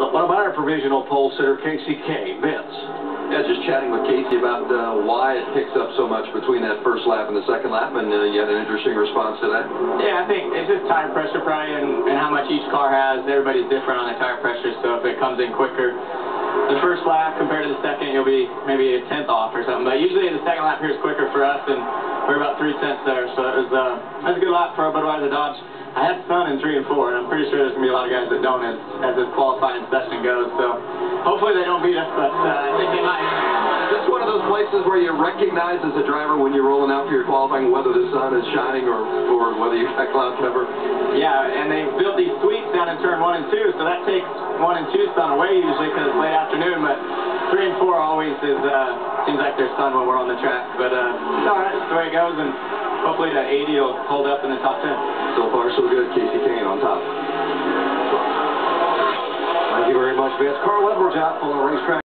What about our provisional pole sitter, Kasey Kahne? Vince? Yeah, just chatting with Kasey about uh, why it picks up so much between that first lap and the second lap, and uh, you had an interesting response to that. Yeah, I think it's just tire pressure probably and, and how much each car has. Everybody's different on the tire pressure, so if it comes in quicker, the first lap compared to the second, you'll be maybe a tenth off or something. But usually the second lap here is quicker for us, and we're about three tenths there. So it was, uh, that was a good lap for Budweiser Dodge. I had Sun in three and four, and I'm pretty sure there's going to be a lot of guys that don't as, as this qualifying session goes. So hopefully they don't beat us, but uh, I think they might. Is this one of those places where you recognize as a driver when you're rolling out for your qualifying whether the sun is shining or, or whether you've got cloud cover? Yeah, and they built these suites down in turn one and two, so that takes one and two sun away usually because it's late afternoon, but three and four always is, uh, seems like there's sun when we're on the track. But uh, it's all right, it's the way it goes, and hopefully that 80 will hold up in the top 10. So so good. Kasey Kahne on top. Thank you very much, Vince. Carl Edwards out on the racetrack.